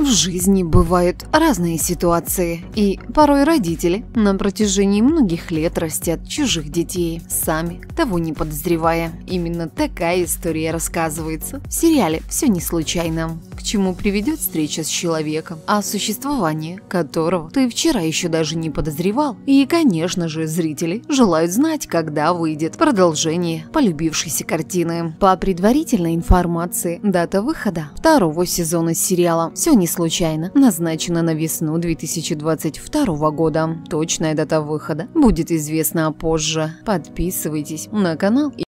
В жизни бывают разные ситуации, и порой родители на протяжении многих лет растят чужих детей, сами того не подозревая. Именно такая история рассказывается в сериале «Все не случайно», чему приведет встреча с человеком, о существовании которого ты вчера еще даже не подозревал. И, конечно же, зрители желают знать, когда выйдет продолжение полюбившейся картины. По предварительной информации, дата выхода второго сезона сериала «Все не случайно» назначена на весну 2022 года. Точная дата выхода будет известна позже. Подписывайтесь на канал